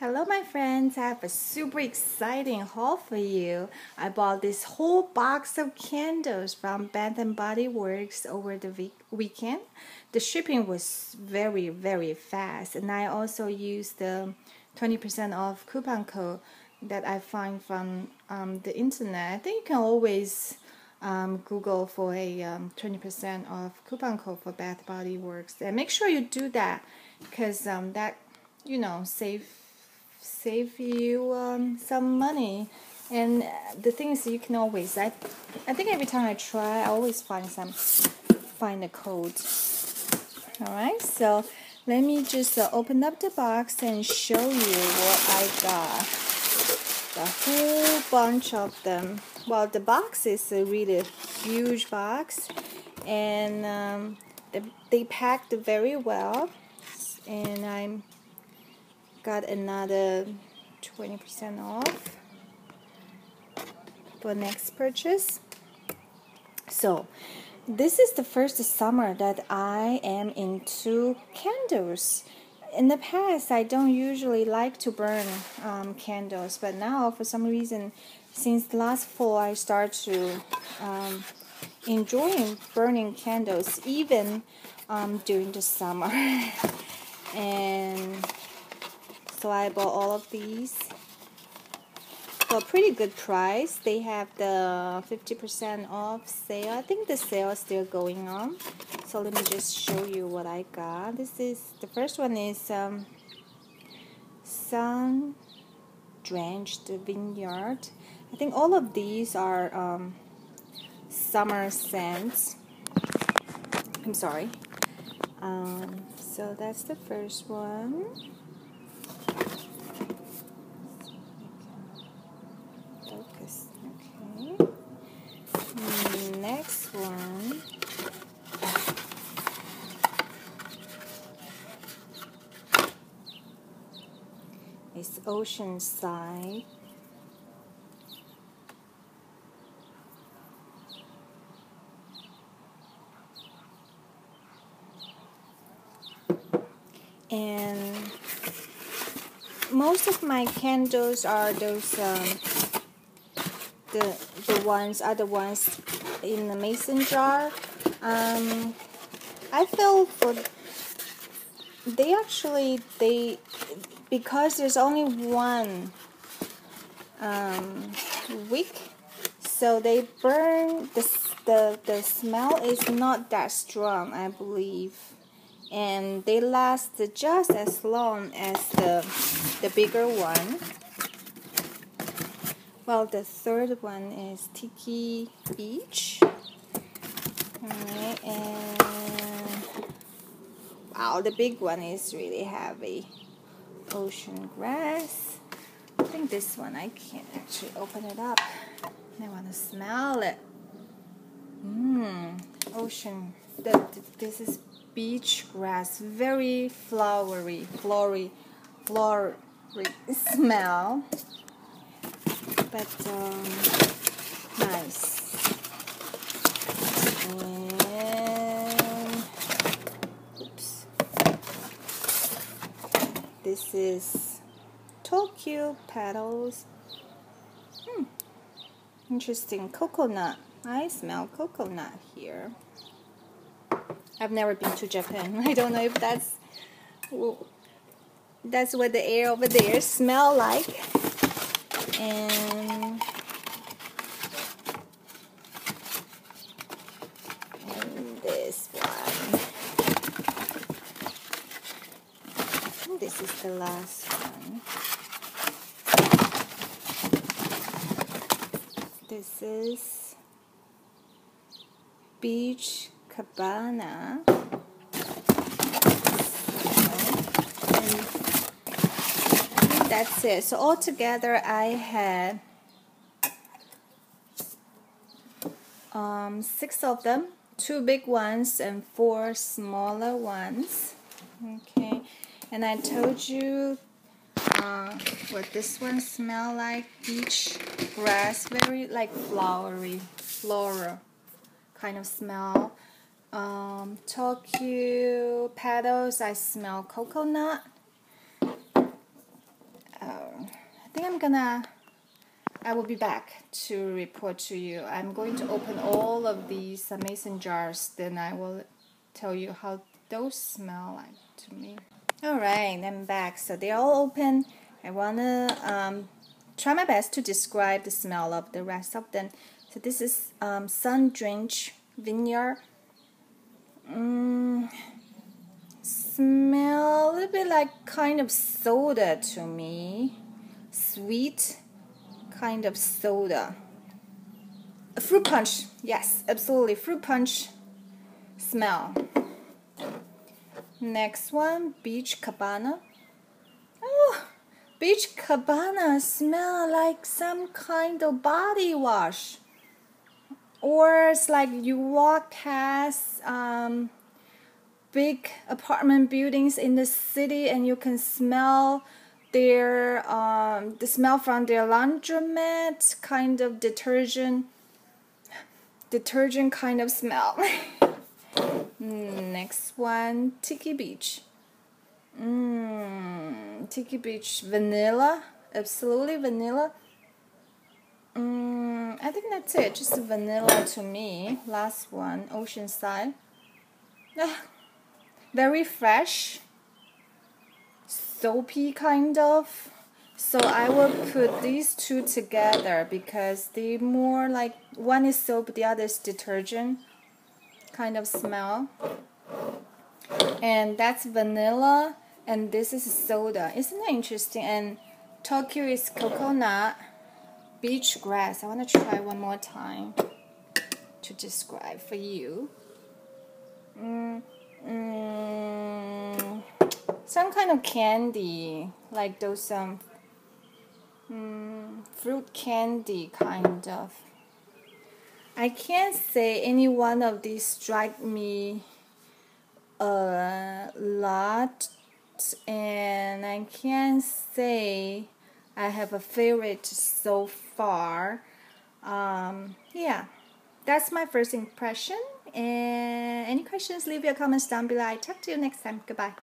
Hello, my friends. I have a super exciting haul for you. I bought this whole box of candles from Bath and Body Works over the week weekend. The shipping was very, very fast, and I also used the 20% off coupon code that I find from um, the internet. I think you can always um, Google for a um, 20% off coupon code for Bath Body Works, and make sure you do that because um, that you know save save you um, some money. And the thing is, you can always. I, I think every time I try, I always find some, find a code. All right, so let me just uh, open up the box and show you what I got. A whole bunch of them. Well, the box is a really huge box, and um, they, they packed very well. And I'm got another 20% off for next purchase. So, this is the first summer that I am into candles. In the past, I don't usually like to burn um, candles, but now for some reason, since last fall, I start to um, enjoy burning candles even um, during the summer. and so I bought all of these for a pretty good price. They have the 50% off sale. I think the sale is still going on. So let me just show you what I got. This is the first one is um, sun drenched vineyard. I think all of these are um, summer scents. I'm sorry. Um, so that's the first one. It's Oceanside. And most of my candles are those um, the the ones are the ones in the mason jar. Um, I feel for they actually they because there's only one um, wick so they burn the, the the smell is not that strong I believe and they last just as long as the the bigger one well the third one is Tiki Beach and wow the big one is really heavy ocean grass. I think this one I can't actually open it up. I want to smell it. Mmm, ocean. The, the, this is beach grass. Very flowery, flory, flory smell. But um, nice. And oops, This is Tokyo petals. Hmm. Interesting. Coconut. I smell coconut here. I've never been to Japan. I don't know if that's that's what the air over there smell like. And and this one. this is the last one. This is Beach Cabana. That's it. So altogether I had um, six of them, two big ones and four smaller ones. Okay, and I told you uh, what this one smell like beach grass very like flowery floral kind of smell um, Tokyo petals I smell coconut I think I'm gonna. I will be back to report to you. I'm going to open all of these mason jars. Then I will tell you how those smell like to me. All right, I'm back. So they're all open. I wanna um, try my best to describe the smell of the rest of them. So this is um, sun drenched vineyard. Mm, smell a little bit like kind of soda to me. Sweet kind of soda. A fruit punch. Yes, absolutely. Fruit punch smell. Next one, beach cabana. Oh, beach cabana smell like some kind of body wash. Or it's like you walk past um, big apartment buildings in the city and you can smell their um, the smell from their laundromat kind of detergent detergent kind of smell. Hmm, next one, Tiki Beach. Mmm, Tiki Beach vanilla, absolutely vanilla. Mmm, I think that's it, just vanilla to me. Last one, Oceanside. Ah, Very fresh, soapy kind of. So I will put these two together because they more like one is soap, the other is detergent kind of smell. And that's vanilla and this is soda. Isn't that interesting? And Tokyo is coconut beach grass. I want to try one more time to describe for you. Mm, mm, some kind of candy, like those um, mm, fruit candy kind of. I can't say any one of these strike me a lot, and I can't say I have a favorite so far. Um, yeah, that's my first impression. And any questions, leave your comments down below. I talk to you next time. Goodbye.